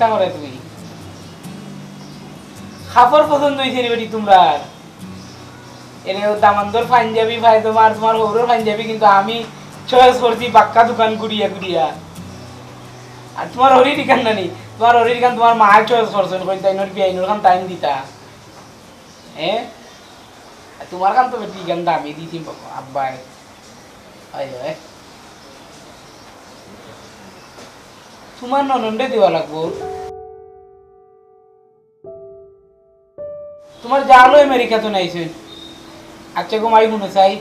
কিতা করে তুমি। খাপড় পছন্দ হয়েছে বেটি তোমরা। এনে দামান্দর পাঞ্জাবি, ভাই তোমার তোমার হৌরর পাঞ্জাবি, কিন্তু আমি চয়েস করছি বাক্কা দোকান ঘুরিয়া ঘুরিয়া। আর তোমার হরি ঠিকান নানি তোমার হরি ঠিকান তোমার মা চয়েস করছেন কই তাই নোর খান টাইম দিতা। হ্যাঁ তোমার কাম তো বেটি গান দামি দিছি, আব্বাই। আয় আয় তোমার ননন্দে দেওয়া লাগবো। তোমার জালো আমেরিকা তো নাইছেন আচ্ছা ঘুমাই শুনে চাই।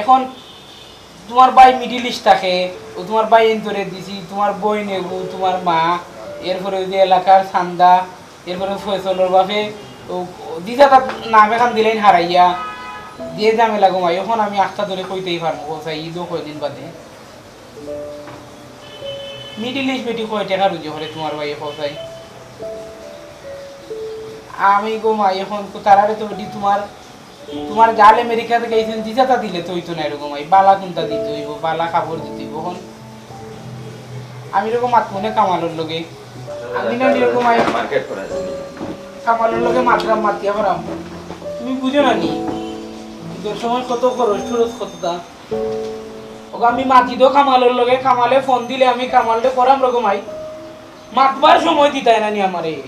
এখন তোমার ভাই মিডিল ইস্ট থাকে, ও তোমার ভাই এন্তরে দিছি, তোমার বই নেবু, তোমার মা, এরপরে ওই যে এলাকার চান্দা এরপরে ফয়সলের বাপে, ও দিদা তার নাম এখান দিলেন হারাইয়া। দিয়ে ঝামেলা ঘুমাই এখন আমি আখটা ধরে কইতেই পারব, চাই ঈদও কয়দিন বাদে। মিডিল ইস্ট বেটি কয় টাকা রুজি করে তোমার ভাই পৌঁছাই আমি গো মা এখন তো তারারে তো বেটি তোমার তোমার জাল আমেরিকাতে গেছেন দিজাতা দিলে তো হইতো না এরকম বালা কোনটা দিতে হইব বালা কাপড় দিতে হইব এখন আমি এরকম আত্মনে কামালোর লগে আমি না এরকম আই মার্কেট করা যাবে কামালোর লগে মাতরাম মাতিয়া করাম তুমি বুঝো না নি? ঈদের সময় কত খরচ টরচ কতটা? আমি মাতি দো কামালের লগে কামালে ফোন দিলে আমি কামালটা করাম রকম আই। মাতবার সময় দিতাই না নি আমারে।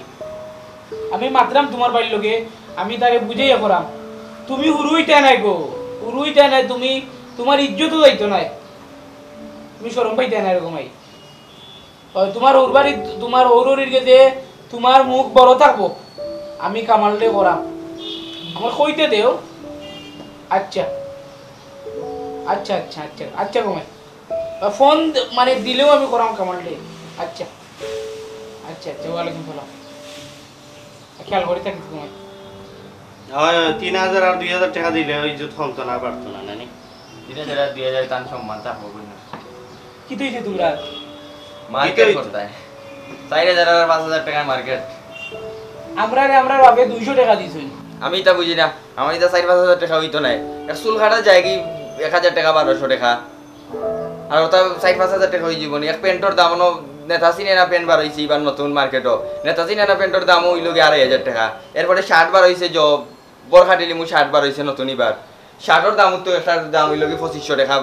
আমি মাতরাম তোমার বাড়ির লগে, আমি তারে বুঝাইয়া করাম তুমি হুরুইটা নাই গো হুরুইটা নাই তুমি তোমার ইজ্জতও যাইতো নাই তুমি সরম পাইতে না এরকম আই। তোমার ওর বাড়ি তোমার ওরির গেছে তোমার মুখ বড় থাকব। আমি কামাললে করাম আমার কইতে দেও। আচ্ছা। আচ্ছা আচ্ছা আচ্ছা আচ্ছা কমাই ফোন মানে দিলেও আমি করাম কামাললে আচ্ছা আচ্ছা আচ্ছা ওয়ালাইকুম সালাম। খেয়াল করে থাকিস কমাই হয় তিন হাজার আর দুই হাজার টাকা দিলে ওই ইজ্জত কমতো না পারতো না নানি? তিন হাজার আর দুই হাজার তান সম্মান থাকব বুঝলি কি তুইছে তোমরা? মার্কেট? করতে চার হাজার আর পাঁচ হাজার টাকার মার্কেট। আমরা রে আমরা বাপে দুইশো টাকা দিছুন আমি তা বুঝি না। আমার এটা চার পাঁচ হাজার টাকা হইতো নাই। এক চুল কাটা যায় কি এক হাজার টাকা বারোশো টাকা আর ওটা চার পাঁচ হাজার টাকা হয়ে যাবনি এক প্যান্টর দাম নেতা চিনেনা প্যান্ট বার হয়েছে এবার নতুন মার্কেটও। নেতা চিনে না প্যান্টর দামও হইল গিয়ে আড়াই হাজার টাকা। এরপরে শার্ট বার হয়েছে জব বরখাটি লিমু শার্ট বার হয়েছে নতুন এবার। শার্টের দাম তো একটা দাম হইল গিয়ে পঁচিশশো টাকা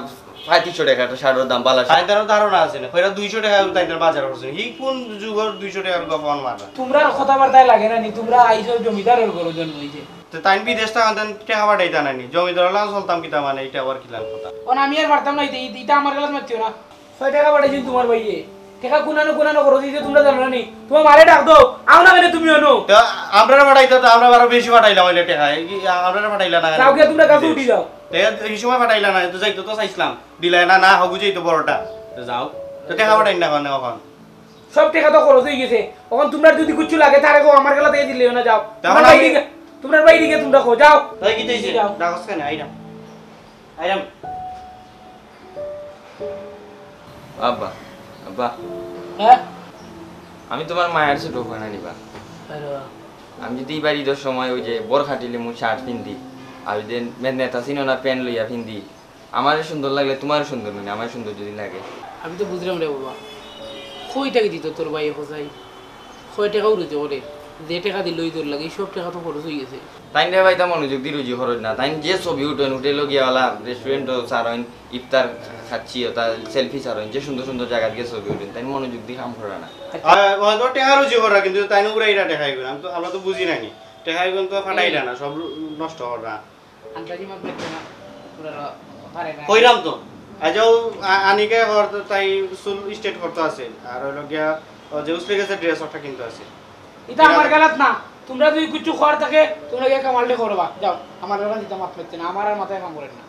পঁয়ত্রিশশো টাকা একটা শার্টের দাম বালা তাইতারও ধারণা আছে না? কইরা দুইশো টাকা তাইতার বাজার করছে হি কোন যুগের দুইশো টাকার গপন মারা? তোমরা কথাবার্তায় লাগে না নি? তোমরা আইসো জমিদারের ঘর জন্ম হয়েছে তো তাইন বিদেশ টাকা দেন টাকা পাঠাইতা নানি জমিদার লাল চলতাম কিতা মানে এটা আবার কিলাম কথা? কারণ আমি আর পারতাম না এটা আমার কাছে মারছিও না। ছয় টাকা পাঠাইছি তোমার ভাইয়ে। টাকা গুনানো গুনানো করো দিতে তোমরা জানো না নি? তোমার মারে ডাক দাও আও না কেন তুমি তো আমরা পাঠাইতো তো আমরা আরও বেশি পাঠাইলাম ওইলে টাকা। আমরা পাঠাইলা না যাও গিয়ে তোমরা কাছে উঠি যাও। এই সময় পাঠাইলা না তো যাইতো তো চাইছিলাম। দিলাই না না হবু যাইতো বড়টা। তো যাও। তো টাকা পাঠাই না কারণে এখন? সব টাকা তো খরচ হয়ে গেছে। এখন তোমরা যদি কিছু লাগে তারে কো আমার কাছে দিয়ে দিলে না যাও। তোমরা বাইরে গিয়ে- তোমরা কো যাও। তাই কি যাও। ডাকস কেন আইরাম। আইরাম। আব্বা আব্বা। হ্যাঁ? আমি তোমার মায়ের ছোট ওখানে নিবা আমি যদি এবার ঈদের সময় ওই যে বরখাটি লিমু শার্ট পিন্দি আর ওই যে মে- নেতা চিনো না প্যান্ট লইয়া পিন্দি আমারও সুন্দর লাগলে তোমারও সুন্দর মানে আমার সুন্দর যদি লাগে। আমি তো বুঝলাম রে বাবা। কই টাকা দিত তোর ভাই হোসাই কয় টাকা উড়েছে ওরে যে টাকা দিল ওই তোর লাগে এই সব টাকা তো খরচ হয়ে গেছে। তাই রে ভাই তা মনোযোগ দি রুজি খরচ না। তাই যে ছবি উঠেন উঠে লগিয়াওয়ালা রেস্টুরেন্ট সারইন ইফতার খাচ্ছি তা সেলফি সারইন যে সুন্দর সুন্দর জায়গা দিয়ে ছবি উঠেন তাই মনোযোগ দিয়ে কাম করে না। টাকা রুজি করা কিন্তু তাই উড়াইরা টেকাই গুণ আমি তো আমরা তো বুঝি নাকি টেকাই গুণ তো ফাটাইরা না সব নষ্ট আন্দাজি মাত না তোরা পারে না। কইরাম তো। আজও আনিকে হর- তাই চুল স্ট্রেট করতে আছে। আর হইল গিয়া যে উসলে গেছে ড্রেস ওটা কিন্তু আছে। এটা আমার গালাত না। তোমরা যদি কিছু খাওয়ার থাকে তোমরা গিয়ে কামালটে করবা। যাও আমার গালাত দিতে মাত লাগছে না আমার আর মাথায় কাম করে না।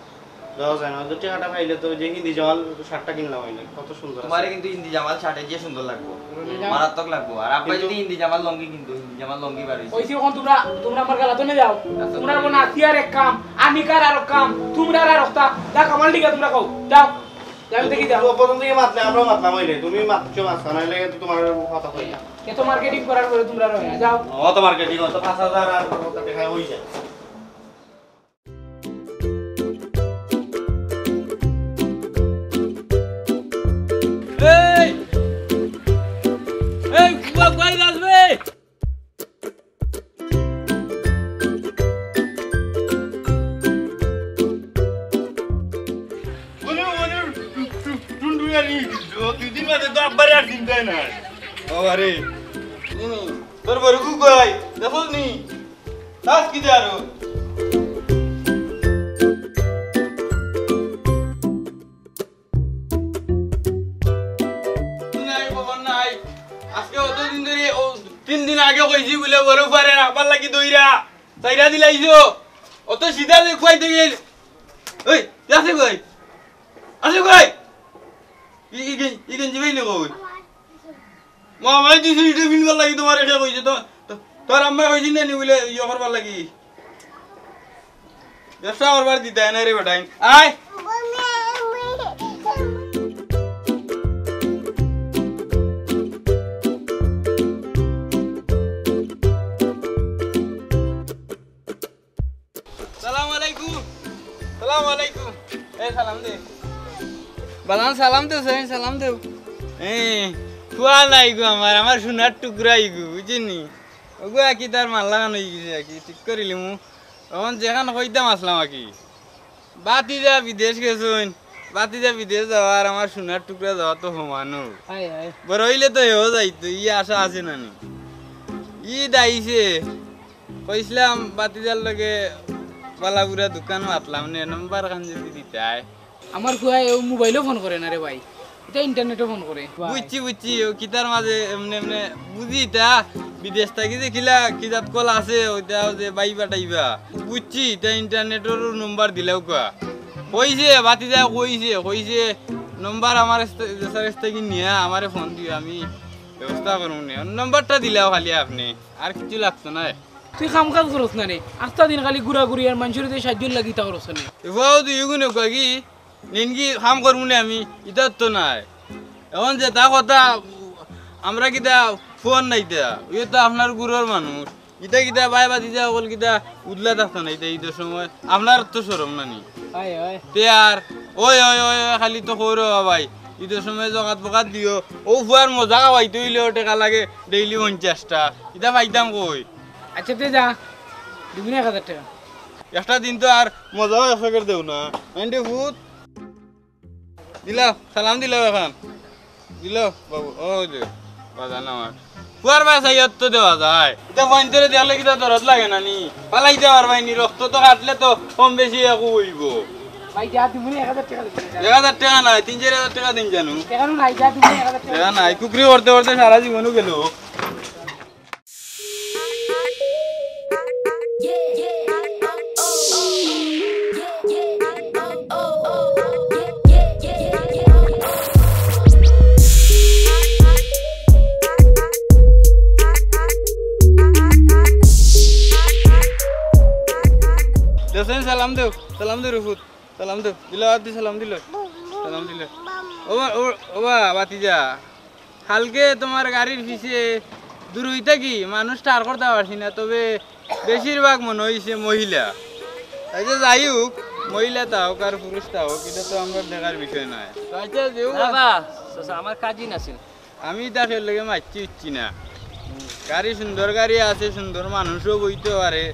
যায় তো যে হিন্দি জল শার্টটা কিনলাম হইলে কত সুন্দর তোমারে কিন্তু হিন্দি জামাল শার্টে যে সুন্দর লাগবো। যাও। মারাত্মক লাগবো। আর আপনি যদি হিন্দি জামাল লঙ্গি কিন্তু হিন্দি জামাল লঙ্গি বার হইছে। ওইসে এখন তোমরা তোমরা আমার যাও। তোমরা কোন আসিয়ার এক কাম আমি কার আর এক কাম? তোমরা আর কামাল দিকে তোমরা কও। যাও। যাও দেখি যাও। তো প্রথম থেকে মাতলে আমরাও মাতলাম হইলে তুমি মাতছো নাইলে তো তোমার কথা কই না। এত মার্কেটিং করার পরে তোমরা রয়ে যাও অত মার্কেটিং অত 5000 আর কত টাকা হই যায় দুদিন দিন দেয় না আরে। তোর বড় কু কই? দেখো নি? তাস কি দে আরও। নাই বাবা নাই। আজকে অত দিন ধরে ও তিন দিন আগে কইছি বলে, বড় পারে আবার লাগি দইরা। চাইরা দিলাইছো অত সিধা যে খুয়াইতে গেল ওই আছে কই? আছে কই? ই ই গেন ই গেন জিবাই নে কই? মামাই দিছি ইটা বিনবার লাগি তোমার এসে কইছে তো তো- তোর আম্মা কইছি না নি বলে ইয়ে করবার লাগি ব্যবসা করবার দিতে না রে বেটাই আয় সালাম আলাইকুম সালাম আলাইকুম এ সালাম দে বালান সালাম কুয়া নাই গো আমার আমার সোনার টুকরাই গো বুঝিনি? ওগো আকি তার মাল লাগানো গেছে আকি ঠিক করিলি মু। তখন যেখানে কইতাম আসলাম আকি। বাতি যা বিদেশ গেছুন বাতি যা বিদেশ যাওয়া আর আমার সোনার টুকরা যাওয়া তো সমানো বড় হইলে তো হেও যাইতো ই আশা আছে না নি। ই দাইছে কইছিলাম বাতিজার লগে বালাগুড়া দোকান মাতলাম নে নম্বর খান যদি দিতাই আমার খুয়াই ও মোবাইলও ফোন করে না রে ভাই। এটা ইন্টারনেটও ফোন করে। বুঝছি বুঝছি কিতার মাঝে এমনি এমনি বুঝি তা বিদেশ থাকি যে কিলা কিতাত কল আছে ওইটা যে বাই বাটাইবা বুঝছি তা ইন্টারনেটের নম্বর দিলেও কোয়া কইছে বাতি যা কইছে কইছে নম্বর আমার থেকে নিয়ে আমারে ফোন দিও আমি ব্যবস্থা করব নে। নম্বরটা দিলেও খালি আপনি আর কিছু লাগতো না তুই কাম কাজ করস না রে আস্তা দিন খালি ঘুরা ঘুরি আর মানুষের সাহায্য লাগি তা করস না? এবাও তুই এগুলো কি? নিনকি কাম করব না আমি ইতার তো নাই। এখন যে তা কথা আমরা কিতা ফোন নাই তা? ইয়ে তো আপনার গুরুর মানুষ। ইটা কিতা বাই বাদি যা বল কিতা উদলা থাকতো না ইটা ঈদের সময়? আপনার তো সরম নানি তে আর ওই ওই ওই খালি তো কইরো ভাই ঈদের সময় জগাত বকাত দিও। ও ফুয়ার মজা খাওয়াইতে হইলেও টেকা লাগে ডেইলি পঞ্চাশটা। ইটা পাইতাম কই? আচ্ছা তুই যা দিবি না এক হাজার টাকা। একটা দিন তো আর মজাও এফেকের দেও না। ভূত। দিলাও সালাম দিলাও এখন। দিলাও বাবু ও যে বাজান আমার কুয়ার বাস আইয়াত তো দেওয়া যায়। এটা পয়েন্টরে দেওয়ালে কিটা দরদ লাগে না নি? পালাই দেওয়ার বাইনি রক্ত তো কাটলে তো কম বেশি একু হইব টাকা নাই তিন চার হাজার টাকা দিন জানো? টাকা নাই কুকরি করতে করতে সারা জীবনও গেল। দেও সালাম দে রুফুত সালাম দেও দিল আদি সালাম দিল সালাম দিল। ওবা ওবা বাতিজা কালকে তোমার গাড়ির পিছে দূর হইতা কি? মানুষ টার করতে পারছি না তবে বেশিরভাগ মনে হয়েছে মহিলা। এই যে যাই হোক মহিলা তা হোক আর পুরুষ তা হোক এটা তো আমার দেখার বিষয় নয়। আচ্ছা যেও আমার কাজিন আছে। আমি তাকে লগে মারছি উঠছি না। গাড়ি সুন্দর গাড়ি আছে সুন্দর মানুষও বইতে পারে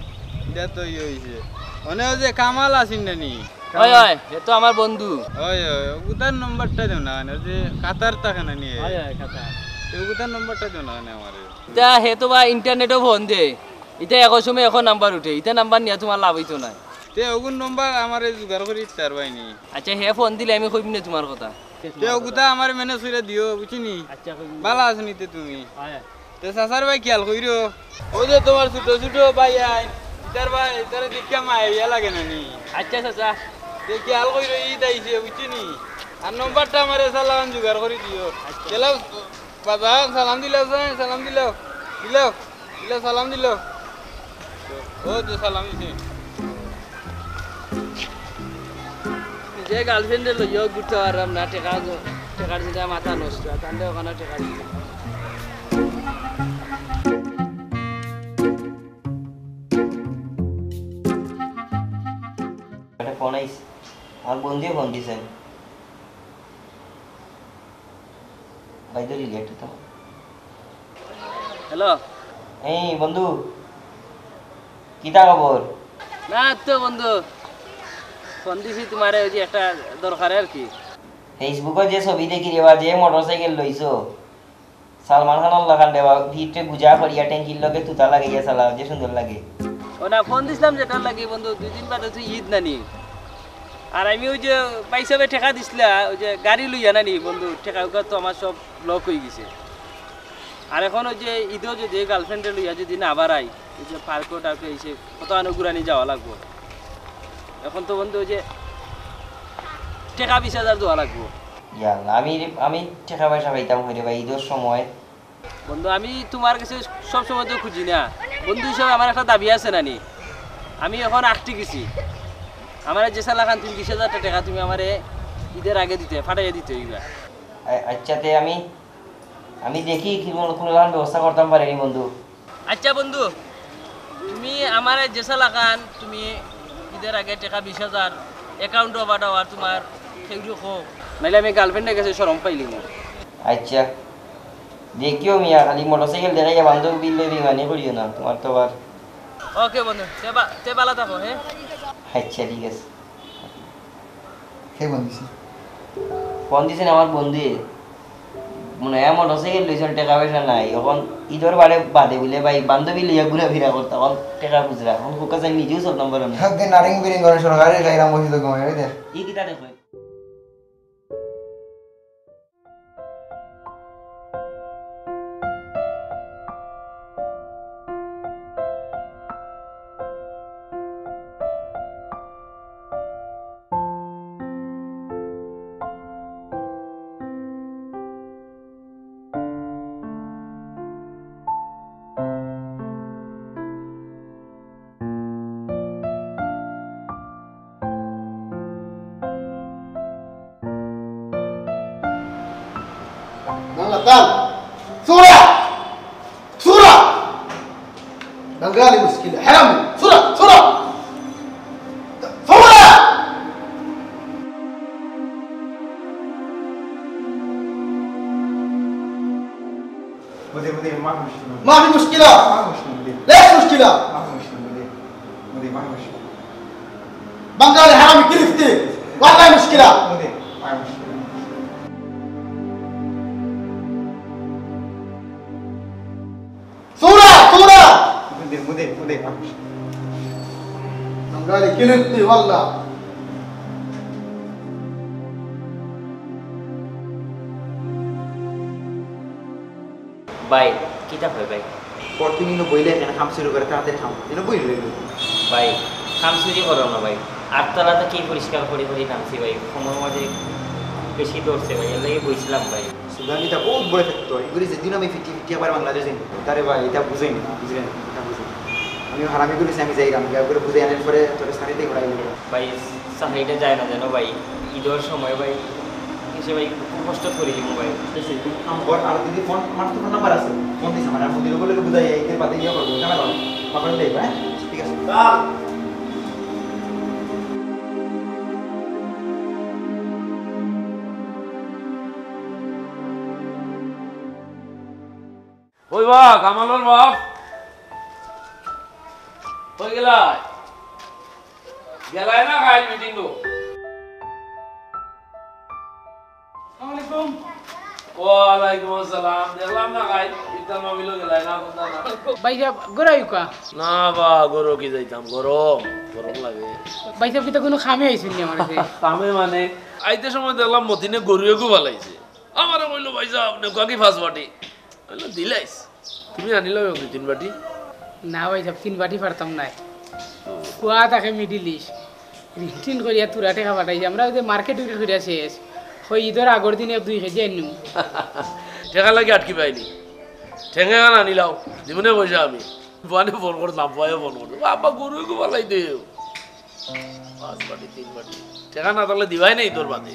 এটা তো ইয়ে হয়েছে হয় যে কামাল আছেন না? নি হয় হয় এ তো আমার বন্ধু। ওই ওই ওগুতার নম্বরটা দেও না যে কাতার থাকে না নিয়ে হয় হয় কথা ওগুতার নম্বরটা দেও না আমার। ইতা হে তো বা ইন্টারনেটও ফোন দে। ইতা এক সময় এখন নাম্বার উঠে ইতা নাম্বার নিয়ে তোমার লাভ হইতো না তে ওগুন নম্বর আমার জোগাড় করে ইচ্ছার পাইনি আচ্ছা হে ফোন দিলে আমি কইব না তোমার কথা। তে ওগুতা আমার মেনে সুরে দিও বুঝিনি আচ্ছা কইব ভালো আছে নিতে তুমি। তে সাসার ভাই খেয়াল কইরো? ওই যে তোমার ছোট ছোট ভাই আই ইতার ভাই লাগে না নি? আচ্ছা চাচা আর নম্বরটা আমার সালাম জোগাড় করে দিও চলো বাবা সালাম দিল সালাম দিল দিল। দিল সালাম দিল। ও যে সালাম দিছে। যে গার্লফ্রেন্ডে লইও না টেকা টেকার চিন্তা মাথা নষ্ট তাহলে ওখানে টেকা দিতে একটা আমার বন্ধুও ফোন ভাই তো রিলেট তো। হ্যালো। এই বন্ধু কিতা খবর? না তো বন্ধু ফোন দিছি তোমার ওই যে একটা দরকার আর কি। ফেসবুকত যে ছবি দেখি রেবা যে মোটরসাইকেল লইছো সালমান খানের লাগান দেওয়া ভিতরে গুজা করিয়া ট্যাঙ্কির লগে তুতা লাগাইয়া চালাও যে সুন্দর লাগে। ও না ফোন দিছিলাম যেটার লাগে বন্ধু দুই দিন বাদে তুই ঈদ নানি। আর আমি ওই যে পাইসাবে ঠেকা দিছিলা ওই যে গাড়ি লইয়া নানি বন্ধু ঠেকা উকা তো আমার সব লক হয়ে গেছে। আর এখন ওই যে ঈদও যদি গার্লফ্রেন্ডে লইয়া যদি না আবার আই ওই যে পার্কও টার্কে এসে কত আনুগুরানি যাওয়া লাগবো। এখন তো বন্ধু ওই যে ঠেকা বিশ হাজার দেওয়া লাগবো। আমি আমি টাকা পয়সা পাইতাম হইরে ভাই ঈদের সময়। বন্ধু আমি তোমার কাছে সব সময় তো খুঁজি না। বন্ধু হিসাবে আমার একটা দাবি আছে নানি। আমি এখন আটটি গেছি। আমার যে সালাখান তুমি বিশ হাজার টাকা তুমি আমার ঈদের আগে দিতে ফাটাইয়া দিতে হইবা। আ- আচ্ছাতে আমি আমি দেখি কি কোনো ব্যবস্থা করতাম পারিনি বন্ধু। আচ্ছা বন্ধু তুমি আমার যে সালাখান তুমি ঈদের আগে টাকা বিশ হাজার অ্যাকাউন্টও পাঠাও আর তোমার সেগুলো হোক নাইলে আমি গার্লফ্রেন্ডের কাছে সরম পাইলি না। আচ্ছা দেখিও মিয়া খালি মোটরসাইকেল দেখাইয়া বান্ধব বিল লই বিমানি করিও না তোমার তো আবার ওকে বন্ধু তে বা- তে ভালো থাকো হ্যাঁ? আচ্ছা ঠিক আছে। কে বন্ধু ফোন দিছেন আমার বন্ধু। মনে হয় মোটরসাইকেল লইছেন টাকা পয়সা নাই। এখন ঈদের বারে বাদে বলে ভাই বান্ধবী লইয়া ঘুরা ফিরা করতাম এখন টাকা খুচরা এখন কোকা চাই নিজেও সব নম্বর হকে নারিং বিরিং করে সরকারের গাইরাম বসে তো দেখ ই কিতা দেখো شغال ثورة ثورة. بنغالي مسكين حرامي ثورة ثورة. ما في مشكلة. ভাই প্রতিদিন বইলে এখানে খাম শুরু করে তাড়াতাড়ি খাম। যেন বই রইল ভাই কাম চুরি করো না ভাই। আটতলাতে কি পরিষ্কার করি করি নামছি ভাই? সময় মাঝে বেশি দৌড়ছে ভাই এর লাগে বইছিলাম ভাই। সুদানিটা বহুত বড় ফ্যাক্টর এগুলি যেদিন আমি ফিটি ফিটি আবার বাংলাদেশে তারে ভাই এটা বুঝেই না বুঝলেন এটা বুঝেন আমি হারামি করেছি আমি যাই রাম। করে বুঝে আনার পরে তোর সারিতে ঘোরাই ভাই চাকরিটা যায় না যেন ভাই? ঈদের সময় ভাই এসে ভাই খুব কষ্ট করি আমার আর দিদি ফোন আমার তো ফোন নাম্বার আছে। ফোন দিছে আমার আর মন্দির বলে বুঝাই এই বাদে ইয়ে করব কেন করব পাকড়ে দেখব হ্যাঁ ঠিক আছে ওই বা কামালের বাপ কই গেলাই গেলাই না কাল মিটিং গো আসসালামাইকুম ওয়ালাইকুম আসসালাম। দেখলাম না না কোনটা না। ভাই সাহেব গড়াইকা না বা গরো কি যাইতাম? গরম গরম লাগে। ভাই সাহেব কিতা কোনো খামে আইছেন নি মানে? আইতে সময় দেখলাম মতিনে গরুয়ে গু ভালাইছে আমারে কইলো ভাই সাহেব নেকা কি ফাঁস বাটি? কইলো দিলাইস। তুমি আনিলে দুই তিন বাটি? না ভাই সাহেব তিন বাটি পারতাম নাই। কুয়া তাকে রিটিন করিয়া আমরা ওই যে মার্কেট উইকেট করিয়া শেষ। ঈদের আগর দিনে দুই কেজি আনিম। ঠেকা লাগে আটকি পাইনি ঠেঙে গান আনিলাও জীবনে পয়সা আমি। মানে ফোন করতাম ভয়ে ফোন করতো বাবা গরু গু পালাই দেও পাঁচ বাটি তিন বাটি ঠেকা না তাহলে দিবাই নেই তোর বাদে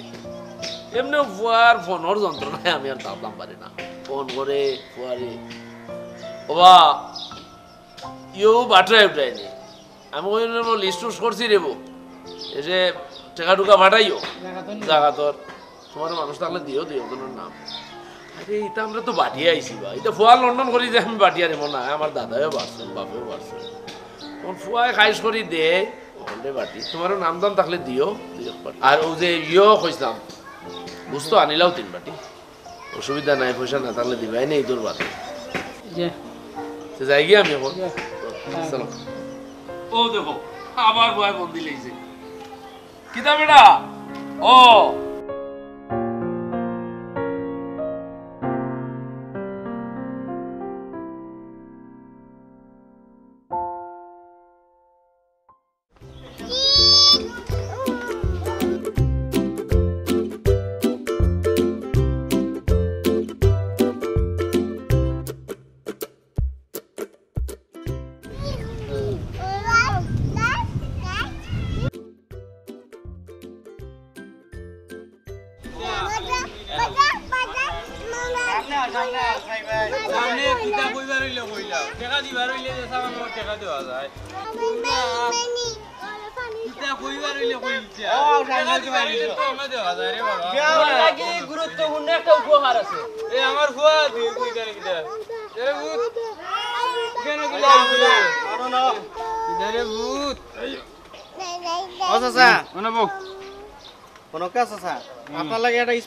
এমনি ফুয়ার ফোনের যন্ত্রণায় আমি আর দাম পারি না। ফোন করে ফুয়ারে ওবা ইও বাটরাই উঠায়নি আমি ওই লিস্ট করছি রেবো এসে টেকা টুকা ফাটাইও জায়গা তোর তোমার মানুষ থাকলে দিও দিও তোমার নাম। আরে এটা আমরা তো বাটিয়ে আইছি বা এটা ফুয়া লন্ডন করি যে আমি বাটিয়ে আনিব না আমার দাদাও বাড়ছে বাপেও বাড়ছে। তখন ফুয়ায় খাইস করি দে ওখানে বাটি। তোমারও নাম দাম থাকলে দিও। আর ও যে ইয়েও কইছিলাম বুঝতো আনিলাও তিন বাটি। অসুবিধা নাই পয়সা না থাকলে দিবাই নেই তোর বাদ যে। যাই গিয়ে আমি এখন। চলো। ও দেখো আবার ভয় বন্দি লেগেছে। কিতা বেটা? ও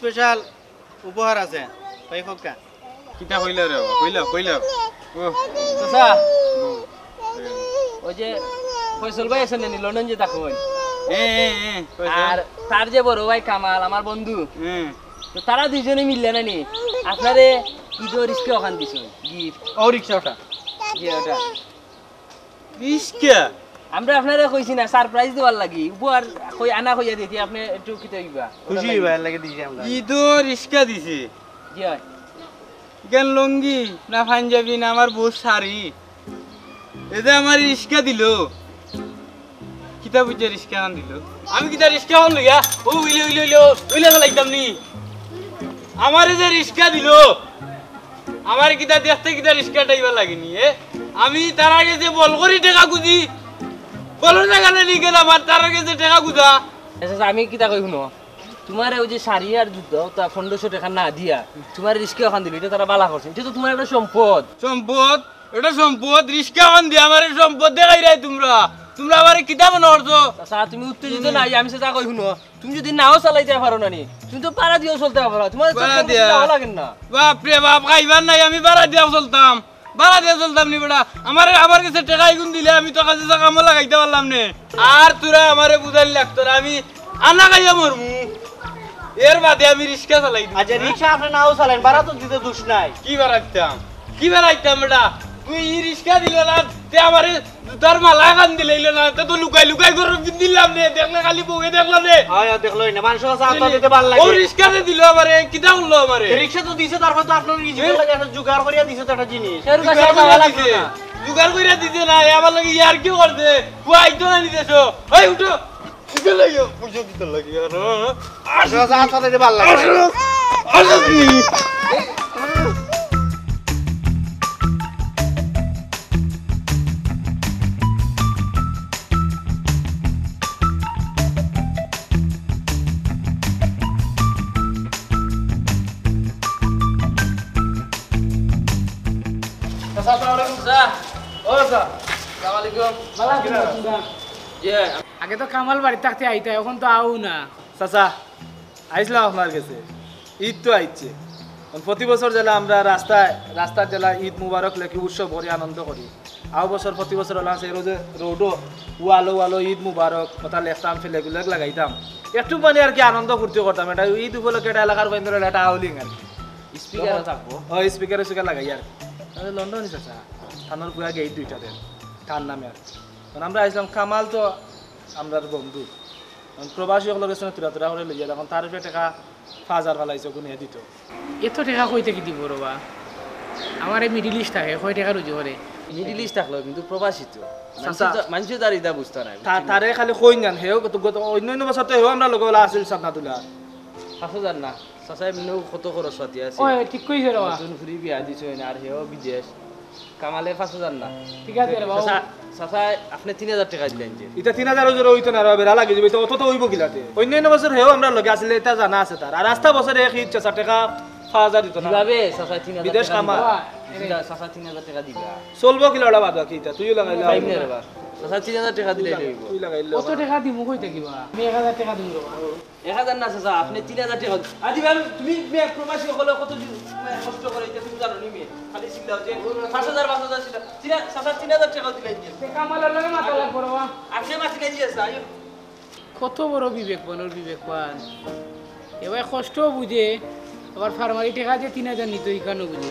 স্পেশাল উপহার আছে। তাই হোকা কিতা কইলা রে? কইলা ও চাচা। ওই যে ফয়সল ভাই আছে নানি লন্ডন যে থাকো এ এ এ আর তার যে বড় ভাই কামাল আমার বন্ধু। হুম তো তারা দুইজনে মিললে নানি আপনারে ঈদর রিস্কে ওখান দিছ গিফট। ও ওটা জি ওটা রিস্কা আমরা আপনারে কইছি না সারপ্রাইজ দেওয়ার লাগি। উপহার কই আনা কইয়া দিতি আপনি একটু কিতে হইবা খুশি ভাই লাগে দিছি আমরা। ঈদো রিস্কা দিছে। জি হয়। কেন লঙ্গি? না পাঞ্জাবি না আমার বউ শাড়ি। এতে আমার রিস্কা দিল। কিতা বুঝে রিস্কা খান দিল? আমি কিতা রিস্কা খান লইয়া? ও উইলে উইলে উইলে উইলে ফেলাইতাম নি। আমার যে রিস্কা দিল আমার কিতা দেখতে কিতা রিস্কা টাইবার লাগেনি এ। আমি তার আগে যে বল করি টাকা গুজি আমার তার টাকা আচ্ছা আমি কিতা কই শুনো? তোমার ওই যে শাড়ি আর যুদ্ধ তা পনেরোশো টাকা না দিয়া তোমার রিস্কে ওখান দিল এটা তারা বালা করছে। এটা তো তোমার একটা সম্পদ। সম্পদ? এটা সম্পদ? রিস্কা খান দিয়ে আমার সম্পদ দেখাই রাই তোমরা। তোমরা আমার কিতা মনে করছ? আচ্ছা তুমি উত্তেজিত নাই আমি সেটা কই শুনো। তুমি যদি নাও চালাইতে পারো না নি তুমি তো পাড়া দিয়েও চলতে পারো। তোমার পাড়া লাগে না বাপ রে বাপ খাইবার নাই আমি বাড়া দিয়া চলতাম। বাড়া দিয়া চলতাম নি বেটা। আমার আমার কাছে টাকা গুণ দিলে আমি তো কাছে কামো লাগাইতে পারলাম নে। আর তোরা আমারে বুঝাই লাগতো আমি আনা খাইয়া মরমু। এর বাদে আমি রিক্সা চালাই আচ্ছা রিক্সা আপনি নাও চালেন তো দিতে দোষ নাই। কি বাড়াইতাম কি বাড়াইতাম বেটা? তুই ই রিক্সা দিল না তে আমারে জুতার মালা খান দিলে না তে তো লুকাই লুকাই করে দিলাম নে দেখলে খালি বউকে দেখলাম নে হয় দেখল না মানুষ আছে আপনার দিতে ভালো ও লাগে রিক্সাতে দিল আমারে কিতা করল আমারে রিক্সা তো দিছে তারপর তো আপনার নিজের লাগে একটা জোগাড় করিয়া দিছে তো একটা জিনিস জুগার যাওয়া দিছে। জুগার কইরা দিছে না আমার লাগে ইয়ার কি করছে কুয়াইতো না নিতেছো এই উঠো কিতা লাগে পুজো কিতা লাগে আর আসলে আপনার দিতে ভালো লাগে আসো তুমি আগে তো কামাল বাড়ি থাকতে আইতা এখন তো আও না। চাচা আইসলাম আপনার কাছে? ঈদ তো আইছে। প্রতি বছর জেলা আমরা রাস্তায় রাস্তার জেলা ঈদ মুবারক লেখি উৎসব ভরি আনন্দ করি। আও বছর প্রতি বছর হলাম সেই রোজে রোডও ওয়ালো ওয়ালো ঈদ মুবারক কথা লেখতাম ফেলে গুলো লাগাইতাম। একটু মানে আর কি আনন্দ ফুর্তি করতাম এটা ঈদ উপলক্ষে এটা এলাকার বাইন্দর এটা আউলিং আর কি। স্পিকারও থাকব। ও স্পিকারে স্পিকার লাগাই আর লন্ডন চাচা। থানোর পুরা গেট দুইটাতে থান নামে আর কারণ আমরা আসলাম কামাল তো আমরা বন্ধু। প্রবাসী সকলের সঙ্গে তুরা তুরা করে লইয়া তখন তার উপরে টাকা পাঁচ হাজার ফালাইছে গুনিয়ে দিত। এত টাকা কই থেকে দিব রবা? আমার এই মিডিল ইস্ট থাকে কয় টাকা রুজি করে? মিডিল ইস্ট থাকল কিন্তু প্রবাসী তো। চাচা। মানুষ তার ইদা বুঝতে নাই তারে খালি কই নান হেও অন্য অন্য বছর তো হেও আমরা লগে বলা আছিল সাতনা তুলা পাঁচ হাজার না চাচাই মিনেও কত খরচ পাতি আছে। ঠিক কইছে রবা। নতুন ফুরি বিয়া দিছো আর হেও বিদেশ। কামালে পাঁচ হাজার না। ঠিক আছে রবা চাচা চাচা আপনি তিন হাজার টাকা দিলেন যে। এটা তিন হাজার ওজোর হইতো না বেড়া লাগি যাবে অত তো হইব কিলাতে অন্য অন্য বছর হেও আমরা লগে আসলে এটা জানা আছে তার। আর রাস্তা বছরে এক ঈদ চাচা টাকা খাওয়া যা দিত না। দিবাবে চাচা তিন হাজার বিদেশ কামা। দিবা। দিবা, চাচা তিন হাজার টাকা দিবা। চলবো কি লড়া বাদ বাকি এটা তুইও লাগাইলে চাচা তিন হাজার টাকা দিলে কত টাকা দিব কই থাকিবা? আমি এক হাজার টাকা দিম এক হাজার না চাচা আপনি তিন হাজার টাকা দিন। আজি ম্যাম তুমি মেয়ে প্রবাসী সকলে কত কষ্ট করে তুমি জানো নি মেয়ে? খালি চিল্লাও যে পাঁচ হাজার পাঁচ হাজার ছিল তিন হাজার- চাচা তিন হাজার টাকা দিলে দিয়ে সে কামালের লগে মাথা লাগবো রবা আপনি মাতি নাই দিয়ে আইও কত বড় বিবেকবান ওর বিবেকবান। এবার কষ্ট বুঝে আবার ফার্মারি টাকা দিয়ে তিন হাজার নিত এখানেও বুঝে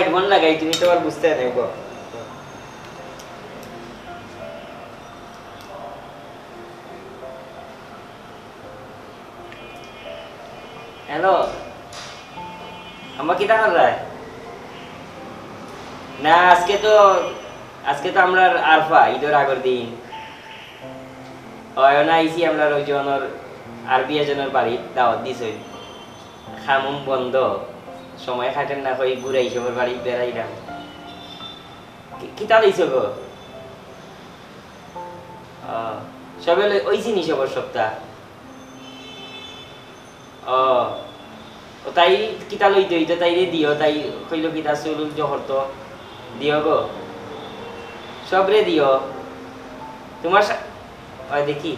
হেডফোন লাগাই, তুমি তো আর বুঝতে নেই গো হ্যালো আমার কি দেখা যায়? না, আজকে তো আজকে তো আমরা আরফা, ঈদের আগের দিন। অয়না আইসি আমরা ওই জনের আরবি এজনের বাড়ি, দাওয়াত দিছই খামুম বন্ধ। সময় খাটেন না, কই ঘুরাই সবার বাড়ি বেড়াইলাম কিতা লইছ গো? সবে লই- ওইছি নি সবার সপ্তাহ? ও তাই কিতা লইতে হইতো তাইরে দিও, তাই কইল কিতা চুল জহর তো দিও গো। সবরে দিও। তোমার ওই দেখি।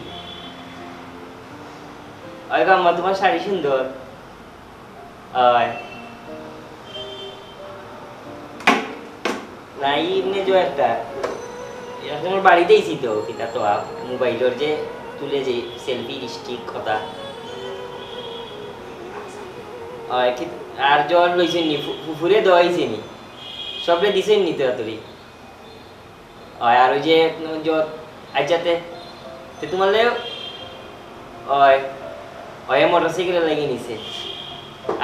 ওই গাম্মা তোমার শাড়ি সুন্দর। ওই। এমনি যে একটা, এখন ওর বাড়িতেইছি তো মোবাইলের যে তুলে যে সেলফি স্টিক কথা। আর লইছেন নি নি দিছেন নি আর ওই যে আচ্ছাতে তে তোমার লাগিয়ে নিছে।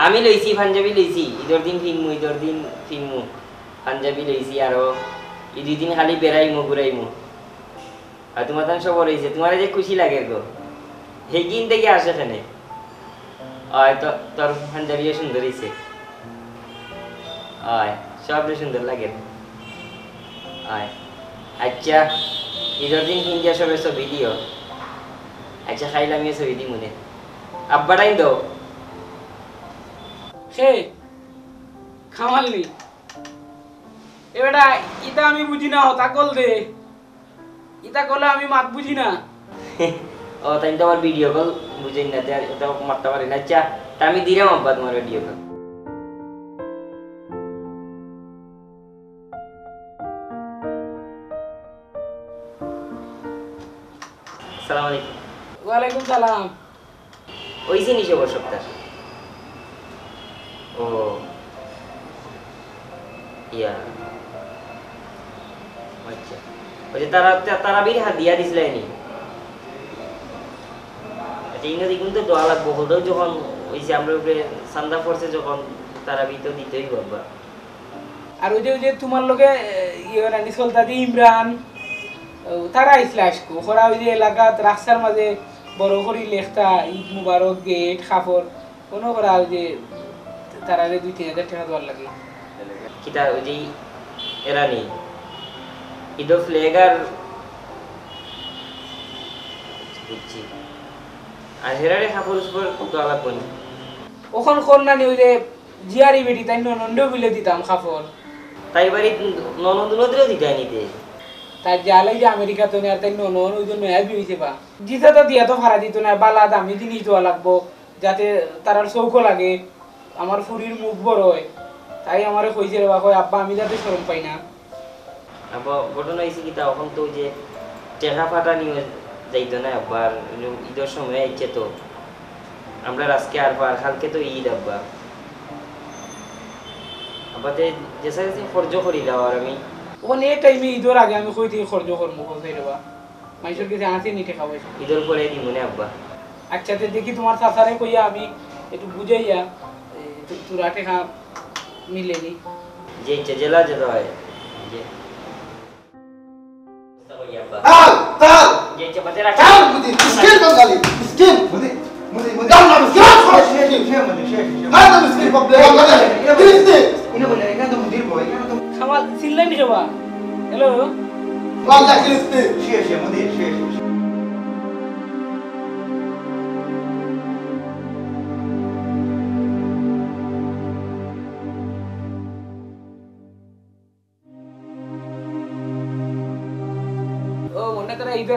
আমি লইছি, পাঞ্জাবি লইছি ঈদের দিন ফিনমু ঈদের দিন ফিনমু পাঞ্জাবি লইছি আরও এই দুই দিন খালি বেড়াইমু ঘুরাইমু আর তোমার তান সব রয়েছে তোমার যে খুশি লাগে গো। হেগিন থেকে আসে এখানে তো তোর পাঞ্জাবিও সুন্দর হয়েছে ওই সব সুন্দর লাগে। ওই আচ্ছা ঈদের দিন কিনজা সবে ছবি দিও আচ্ছা খাইলামিও ছবি দি মনে। আব্বাটাই দাও সে খামালনি এবারটা ইটা আমি বুঝি না হতা কল দে। ইটা কলে আমি মাত বুঝি না। ও তাই তো আমার ভিডিও কল বুঝেন না তাই তো মারতে পারি না। আচ্ছা আমি দিলাম আব্বা তোমার ভিডিও কল সালাম আলাইকুম। ওয়ালাইকুম সালাম। ওইছে নি সবার সপ্তাহ ও। ইয়া। আচ্ছা। ওই যে তারা তারা বির হাত দিয়া দিছিল নি আচ্ছা ইংরেজি কিন্তু দোয়া লাগবো। হলেও যখন ওই যে আমরা উপরে সান্দা পড়ছে যখন তারা বি তো দিতেই বাবা আর ওই যে ওই যে তোমার লগে ইয়ে রানি ইমরান তারা আইসলে আসকো। ওরা ওই যে এলাকাত রাস্তার মাঝে বড় করি লেখতা ঈদ মুবারক গেট খাফর। কোনো করা ওই যে তারা দুই তিন হাজার টাকা দেওয়ার লাগে। কিতা ওই যে এরা নেই ফ্লেগ আর বুঝছি আর হেরারে কাপড় উপর লাগবো নি ওখন কর নানি ওই যে জিয়ারি বেটি তাই নন্দেও বিলে দিতাম খাফর তাই বাড়ি ননদ নদীরও দিতে নিতে। তাই জালে যে আমেরিকা তো আর তাই নন ওই জন্য হ্যাপি হয়েছে বা। জিতা তো দিয়া তো ভাড়া দিত না বালা দামি জিনিস দেওয়া লাগবো যাতে তারার চৌকো লাগে। আমার ফুরির মুখ বড় হয়। তাই আমারে কইছে রে বা কয় আব্বা আমি যাতে শরম পাই না। ঘটনা হয়েছে কি তা এখন তো যে টেকা ফাটা নিয়ে যাইতো না ঈদের সময় আইছে তো আমরা আজকে আর কালকে তো ঈদ আব্বা আব্বাতে যে সাথে খরচ করি দাও আর আমি ওখানে এই টাইমে ঈদের আগে আমি কই থেকে খরচ করব কোথায় রে বা মানুষের কাছে হাসি নিতে খাব ঈদের পরে দিব না আব্বা আচ্ছা তো দেখি তোমার চাচারে কইয়া আমি একটু বুঝাইয়া তুরা টেকা মিলেনি যে ইচ্ছে জেলা যেতে হয় যে تعال تعال تعال مدير مسكين بنغالي مسكين مدير مدير مدير يلا مسكين ادخل هذا مسكين بنغالي هذا مدير بوي خمال سلني جوا الو والله كريستي شيخ يا مدير شيخ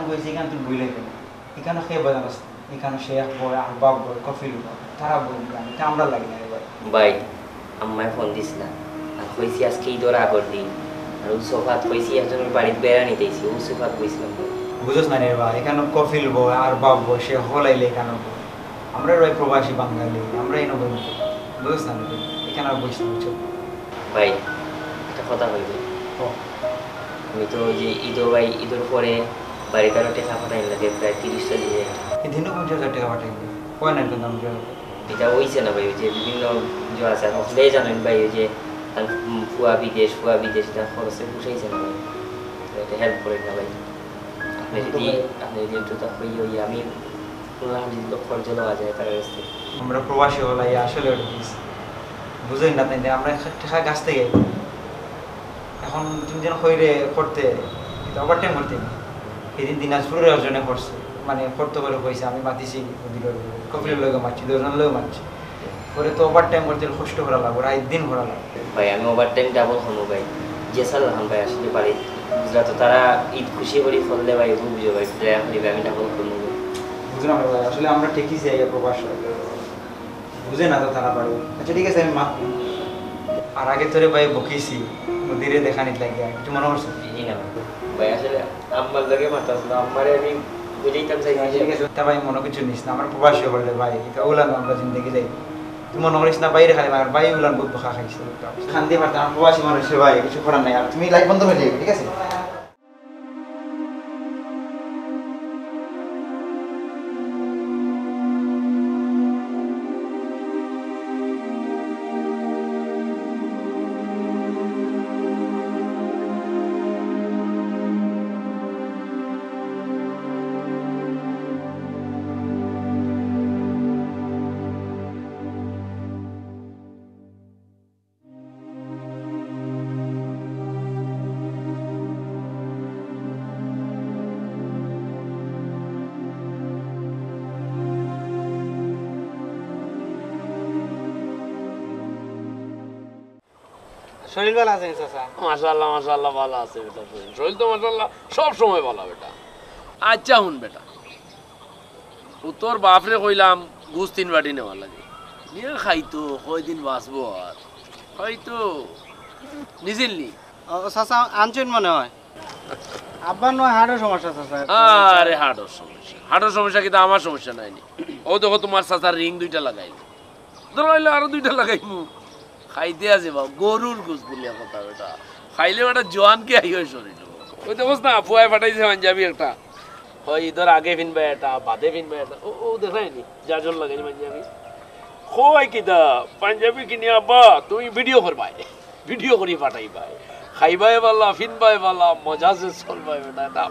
না না এখানে কেন? এখানে খেয়ে বাজান আসতে এখানে শেখ আহবাব বয় কফিল তারা বই আমি আমরা লাগে না ভাই আম্মায় ফোন দিছিল আর কইছি আজকে ঈদের আগর দিন আর ও সোফাত কইছি একজনের বাড়িতে বেড়া নিতেছি ও সোফাত কইছিলাম। বুঝছ না রে ভাই এখানে কফিল বয় আর বাপ বয় সে হলাইলে এখানে আমরা রয় প্রবাসী বাঙালি আমরা এই নবী বুঝছ না এখানে আর বইস না। ভাই একটা কথা বলবি। ও, আমি তো ওই যে ঈদও ভাই ঈদের পরে আরও টেকা পাঠাই লাগে প্রায় তিরিশ চল্লিশ হাজার টাকা। এই দিনও পঞ্চাশ হাজার টাকা পাঠাই কয় না কিন্তু আমি এটা হইছে না ভাই যে বিভিন্ন যে আছে সকলেই জানেন ভাই যে ফুয়া বিদেশ ফুয়া বিদেশ এটা খরচে পুষাইছে না ভাই। এটা হেল্প করেন না ভাই। আপনি যদি আপনি যদি একটু আমি আমরা প্রবাসী হলাই আসলে বুঝেন না তাই? আমরা টাকা গাছ থেকে এখন তুমি যেন হইরে করতে ওভার টাইম করতে সেদিন দিনাজপুরের অর্জনে করছে মানে করে কইছে আমি মাতিছি কপিলের লগে মারছি দুজনের লগে মারছি। পরে তো ওভার টাইম করতে কষ্ট করা লাগবে রাত দিন করা লাগবে। ভাই আমি ওভার টাইম ডাবল হমো ভাই ভাই বাড়ি গুজরাট তারা ঈদ খুশি করি ফললে ভাই খুব বুঝো ভাই প্লেয়ার আমি ডাবল করব বুঝলাম ভাই আসলে আমরা ঠিকই যাই প্রবাস। বুঝে না তো তারা পারবে। আচ্ছা ঠিক আছে আমি করি। আর আগে তোরে ভাই বকিছি নদীরে দেখা নিতে লাগে কিছু মনে করছ? জি না ভাই। আসলে। আম্মার লগে আমি বুঝেইতাম চাই তা ভাই মনে ভাই, এটা উলান আমরা জিন্দগি তুই মনে করিস না, বাইরে খালি আর উলান বহুত বকা খাইছে। খান দিয়ে পারতাম প্রবাসী মানুষের ভাই, কিছু করার নাই। আর তুমি লাইট বন্ধ যাবে ঠিক আছে? শরীর ভালো আছে চাচা। মাশাল্লাহ মাশাল্লাহ ভালো আছে বেটা শরীর শরীর তো মাশাল্লাহ সব সময় ভালো বেটা। আচ্ছা হুন বেটা। ও তোর বাপরে কইলাম গুছ তিন বাটি নেওয়ার লাগে। নিয়ে খাইতো কয়দিন বাঁচবো আর। চাচা আনছেন মনে হয়? আব্বার নয় হাড়ের সমস্যা চাচা। আরে হার্টের সমস্যা। হার্টের সমস্যা কিন্তু আমার সমস্যা নাইনি। ও দেখো তোমার চাচার রিং দুইটা লাগাইল। ধরাইলে আরও দুইটা লাগাইমু। খাইতে আছে বা গরুর গুছ বলিয়া কথা বেটা খাইলে বেটা জোয়ান কে আই হয় শরীর ওই দেখোস না ফুয়াই ফাটাইছে পাঞ্জাবি একটা হয় ইধর আগে ফিনবে এটা, বাদে ফিনবে এটা। ও ও দেখায়নি যা জল লাগাইছে পাঞ্জাবি? কই কিতা, পাঞ্জাবি কিনি আব্বা তুমি ভিডিও করবাই ভিডিও করি পাঠাইবাই। খাইবাই পারলা ফিনবাই পারলা মজা যে চলবাই বেটা, এটা।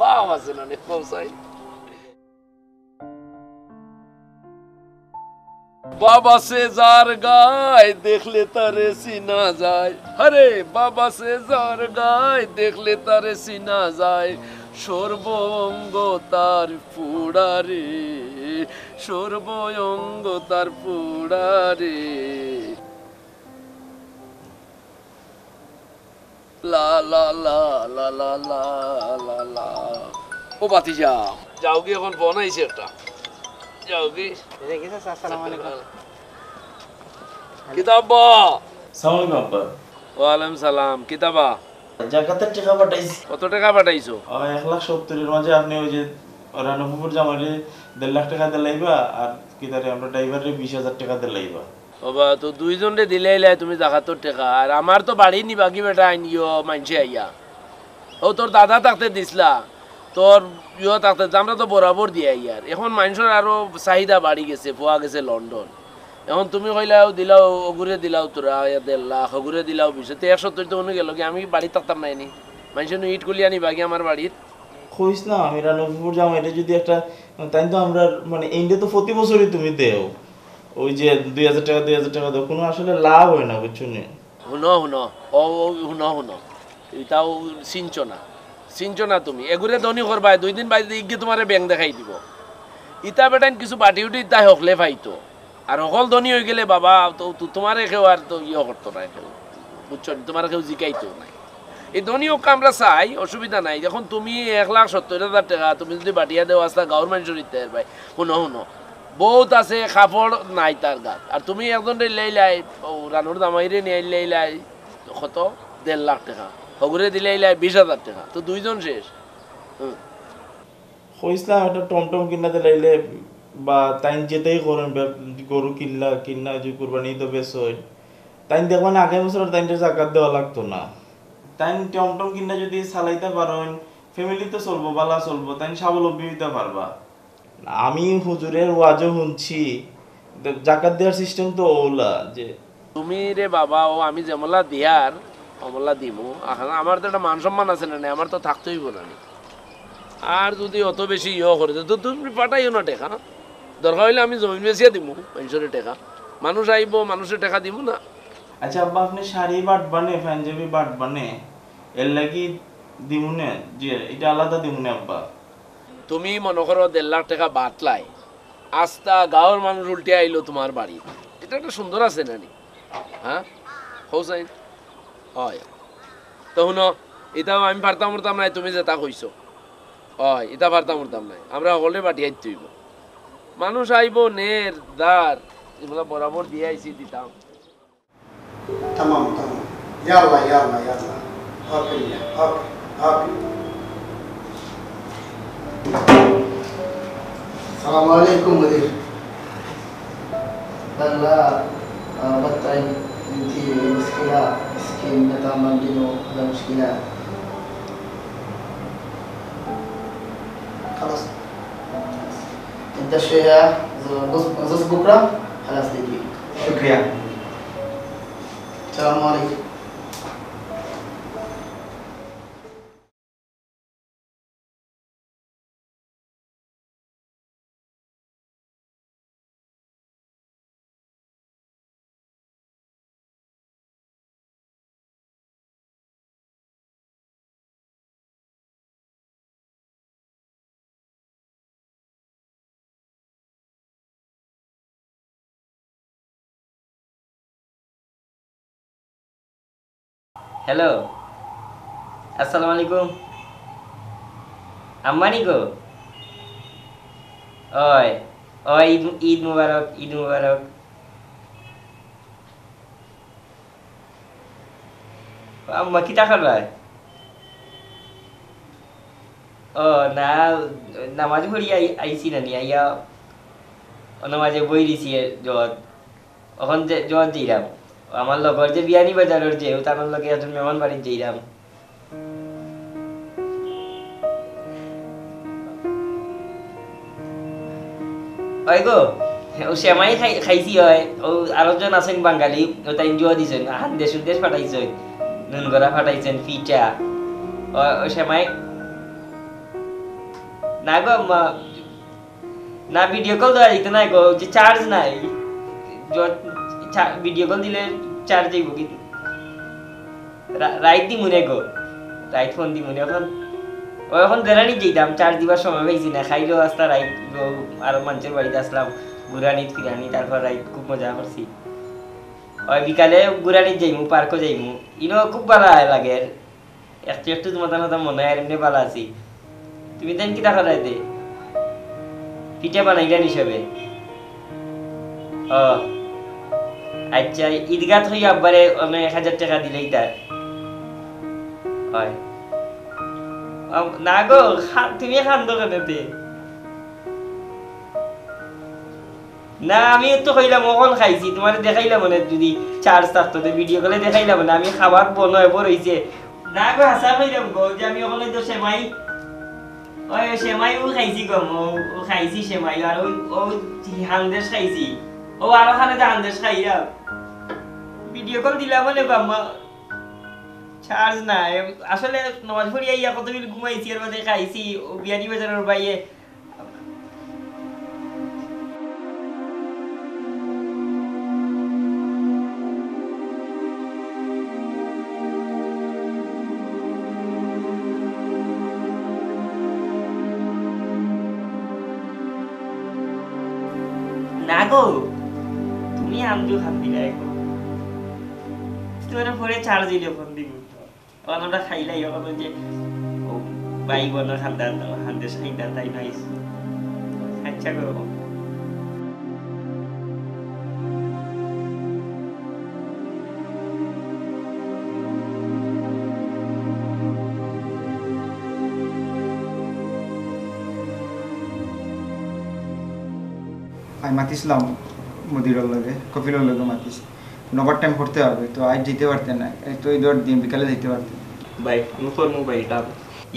বাপ আছে না নে পৌঁছাই বাবা সে যার গায় দেখলে তারে সিনা যায়। হরে বাবা সে যার গায় দেখলে তারে সিনা যায়। সর্বঙ্গ তার পুড়ারে সর্বঙ্গ তার পুড়ারে লা লা লা লা লা লা লা ও বাতি যাও যাও কি এখন বনাইছে একটা। ফোন আইছে একটা যাও কি কিতাবা সালাম আব্বা ওয়ালাইকুম সালাম কিতাবা জাকাতের টাকা পাঠাইছি কত টাকা পাঠাইছো এক লাখ সত্তরের মাঝে আপনি ওই যে রানুপুর জামারে দেড় লাখ টাকা দিলাইবা আর কি আমরা ড্রাইভারে বিশ হাজার টাকা দিলাইবা বাবা তো দুইজনে দিলে এলাই তুমি জাকাতর টাকা আর আমার তো বাড়ি নিবা কি বেটা আইনিও মানছে আইয়া ও তোর দাদা থাকতে দিসলা তোর ইয়ে থাকতে আমরা তো বরাবর দিয়ে আইয়ার এখন মানুষের আরও চাহিদা বাড়ি গেছে পোয়া গেছে লন্ডন। এখন তুমি কইলাও দিলাও অগুরে দিলাও তোরা দেড় লাখ অগুরে দিলাও বিশ তো একশো তো অনু গেল কি আমি বাড়ি থাকতাম নাই নি মানুষের ইট কুলি আনি বাকি আমার বাড়ির। কইস না আমি রানুপুর জামাইরে যদি একটা তাই তো আমরা মানে ইন্ডিয়া তো প্রতি বছরই তুমি দেও। ওই যে দুই হাজার টাকা দুই হাজার টাকা দাও কোনো আসলে লাভ হয় না বুঝছ নি? শুনো শুনো ও শুনো শুনো এটাও চিনছ না। চিনছ না তুমি? এগুরে ধনী করবা দুই দিন বাইরে ইগে তোমার ব্যাংক দেখাই দিব। ইতা বেটাইন কিছু পার্টি উঠি তাই হকলে পাইতো আর অকল ধনী হয়ে গেলে বাবা, তো তোমারে কেউ আর তো ইয়ে করতো না বুঝছ? তোমার কেউ জিকাইতো নাই। এই ধনী হোক আমরা চাই, অসুবিধা নাই। এখন তুমি এক লাখ সত্তর হাজার টাকা, তুমি যদি বাটিয়া দেওয়া আসতা গাঁর মানুষের ইতে ভাই শুনো শুনো। বহুত আছে কাপড় নাই তার গাত। আর তুমি একজন লাই ও রানুর দামাইরে নিয়ে লাই কত? দেড় লাখ টাকা। হগুরে দিলে লাই বিশ হাজার টাকা। তো দুইজন শেষ। একটা টমটম কিনা দিলাইলে বা তাই যেতেই করেন গরু কিনলা কিনা যে কুরবানি তো বেশ হয়। তাই দেখবেন আগামী বছর তাইনটা জাকাত দেওয়া লাগতো না। তাই টমটম কিনা যদি চালাইতে পারেন ফ্যামিলি তো চলবো বালা চলবো তাই স্বাবলম্বী হইতে পারবা। আমি হুজুরের ওয়াজও শুনছি। জাকাত দেওয়ার সিস্টেম তো ওলা যে তুমি রে বাবা ও আমি যেমলা দিয়ার অমলা দিমু। এখন আমার তো একটা মান সম্মান আছে না আমার তো থাকতেই না নি। আর যদি অত বেশি ইয়ে করে তো তুমি পাঠাইও না টেকা। দরকার হইলে আমি জমিন বেচিয়ে দিব মানুষের টেকা। মানুষ আইব মানুষের টাকা দিব না। আচ্ছা আব্বা আপনি শাড়ি বাট বানে পাঞ্জাবি বাট বানে এর লাগি দিমুনে যে এটা আলাদা দিমুনে আব্বা। তুমি মনে করো দেড় লাখ টাকা বাতলাই আস্তা গাঁৱৰ মানুষ উল্টে আইলো তোমার বাড়ি। এটা একটা সুন্দর আছে নানি হ্যাঁ? হোসাইন? হয়। তো শুনো এটাও আমি পারতাম উড়তাম নাই তুমি যে তা কইছো হয় এটা পারতাম উড়তাম নাই। আমরা সকলে পাঠিয়ে দিইব মানুষ আইব নের দার এগুলো বরাবর দিয়ে আইছি দিতাম তামাম তামাম। বাংলা বাত্তাই মুশকিলা إن تعمدنه على مشكلات خلاص. أنت شوية زوز بكرة؟ خلاص دقيقة شكرا. السلام عليكم. হ্যালো আসসালামু আলাইকুম আম্মানি গো ওই ওই ঈদ ঈদ মুবারক ঈদ মুবারক আম্মা কিতা করবাই ও না নামাজ পড়ি আই আইছি না নি আইয়া নামাজে বই দিছি জত এখন জত যাইরাম আমার লগর যে বিয়ানি বাজারের যে তার লগে একজন মেহমান বাড়ির যাইরাম ওই গো, ও খাই খাইছি হয়। ও আছেন বাঙালি, ও তাই জোয়া দিছেন। হান্দেশ উদ্দেশ ফাটাইছেন নুন গড়া ফাটাইছেন পিঠা ও সেমাই না গো না ভিডিও কল দেওয়া যেত না গো, যে চার্জ নাই। ভিডিও কল দিলে চার্জ যাইব কিন্তু। রাইট দি মনে গো রাইট ফোন দি মনে এখন, ও এখন দেরানি যেতাম চার্জ দিবার সময় পাইছি না। খাইলেও আসতা রাইট আর মানুষের বাড়িতে আসলাম গুরানিত ফিরানি তারপর রাইট খুব মজা করছি। ওই বিকালে গুরানিত যাইমু পার্কও যাইমু। ইনো খুব ভালো লাগে। একটু একটু তোমার কথা মনে হয় এমনি ভালো আছি। তুমি দেন কি দেখা রাইতে পিঠা বানাইলেন হিসাবে। ও। আচ্ছা ঈদগাহ হই আব্বারে অনেক এক হাজার টাকা দিলেই তার। হয়। আম- না গো তুমি খান দোকানেতে না, আমি তো কইলাম অকল খাইছি, তোমার দেখাইলাম মানে যদি চার্জ থাকতো ভিডিও কলে দেখাইলাম মানে আমি খাবার বনয় বড় হইছে না গো হাসা কইলাম গো, যে আমি অকলে তো সেমাই ওই সেমাই ও খাইছি গম ও খাইছি সেমাই, আর ওই, ও হান্দেশ খাইছি। ও আরও খানে তো হান্দেশ খাইরা ভিডিও কল দিলাম মানে বাম্মা চার্জ নাই। আসলে নমাজ পড়ি আইয়া কত বিল ঘুমাইছি আর বাদে খাইছি বিয়ানি বাজারের বাইয়ে না গো, তুমি আমজু খান দিলে এখন তোমার পরে চার্জ দিলে ফোন দিব। তখন আমরা খাইলাই এখন যে বাই বোনের খান্দা হান্দে সাইদা তাই নাইস আচ্ছা আমি মাতিছিলাম মুদিরের লগে কপিলের লগে মাতিস নবার টাইম করতে হবে তো আজ যেতে পারতেন না এই তো ঈদের দিন বিকালে যেতে পারতেন। ভাই আমি করব ভাই কাম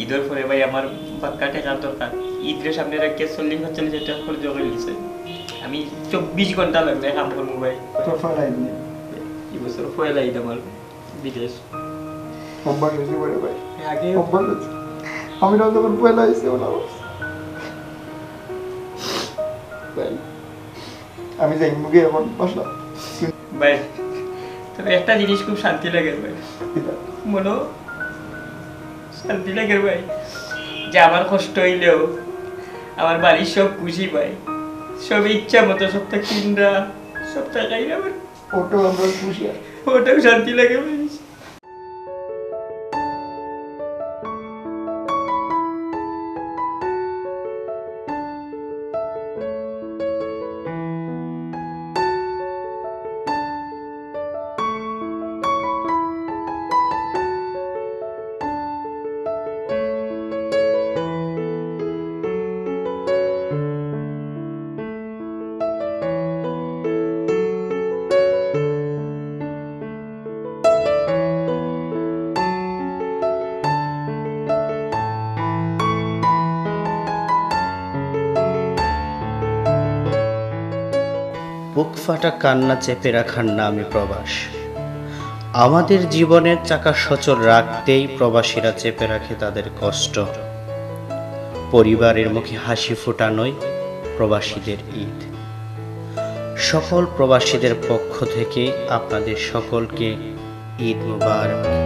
ঈদের পরে ভাই আমার বাক্কা টাকা দরকার। ঈদের সামনে রাখিয়ে চল্লিশ পঁয়তাল্লিশ হাজার করে দিছে। আমি চব্বিশ ঘণ্টা লাগবে কাম করব ভাই। তো ফলাই দিন এই বছর ফয়লাই আমার বিদেশ। অভ্যাস হয়েছে বলে ভাই। আগে অভ্যাস আমি যখন পয়লা হয়েছে ওলা ভাই আমি যাই মুগে এখন বসলাম ভাই তবে একটা জিনিস খুব শান্তি লাগে ভাই। বলো? শান্তি লাগে ভাই। যে আমার কষ্ট হইলেও আমার বাড়ির সব খুশি ভাই। সব ইচ্ছা মতো সবটা কিনরা সব টাকাই আমার। ওটাও আমরা খুশি। ওটাও শান্তি লাগে ভাই। ফাটা কান্না চেপে রাখার নামে প্রবাস। আমাদের জীবনের চাকা সচল রাখতেই প্রবাসীরা চেপে রাখে তাদের কষ্ট। পরিবারের মুখে হাসি ফোটানোই প্রবাসীদের ঈদ। সকল প্রবাসীদের পক্ষ থেকে আপনাদের সকলকে ঈদ মুবারক।